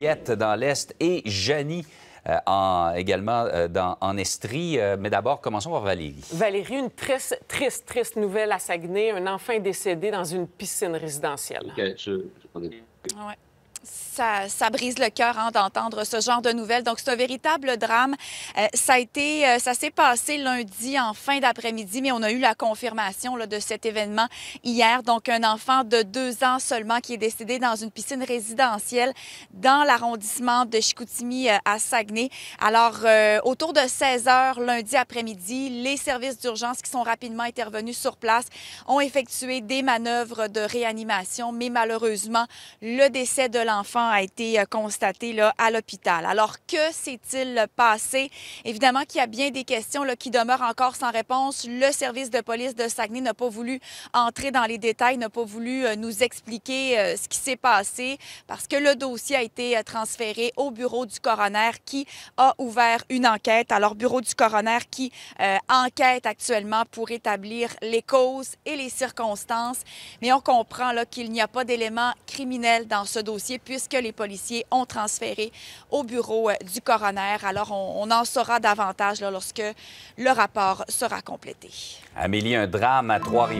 dans l'Est et Janie euh, en, également euh, dans, en Estrie. Euh, mais d'abord, commençons par Valérie. Valérie, une triste, triste, triste nouvelle à Saguenay. Un enfant est décédé dans une piscine résidentielle. OK, je, je... Ouais ça, ça, brise le cœur hein, d'entendre ce genre de nouvelles. Donc, c'est un véritable drame. Euh, ça a été, euh, ça s'est passé lundi en fin d'après-midi, mais on a eu la confirmation là, de cet événement hier. Donc, un enfant de deux ans seulement qui est décédé dans une piscine résidentielle dans l'arrondissement de Chicoutimi euh, à Saguenay. Alors, euh, autour de 16 heures lundi après-midi, les services d'urgence qui sont rapidement intervenus sur place ont effectué des manœuvres de réanimation, mais malheureusement, le décès de l'enfant a été euh, constaté là, à l'hôpital. Alors, que s'est-il passé? Évidemment qu'il y a bien des questions là, qui demeurent encore sans réponse. Le service de police de Saguenay n'a pas voulu entrer dans les détails, n'a pas voulu euh, nous expliquer euh, ce qui s'est passé parce que le dossier a été transféré au bureau du coroner qui a ouvert une enquête. Alors, bureau du coroner qui enquête actuellement pour établir les causes et les circonstances. Mais on comprend qu'il n'y a pas d'éléments criminels dans ce dossier puisque les policiers ont transféré au bureau euh, du coroner. Alors, on, on en saura davantage là, lorsque le rapport sera complété. Amélie, un drame à Trois-Rivières.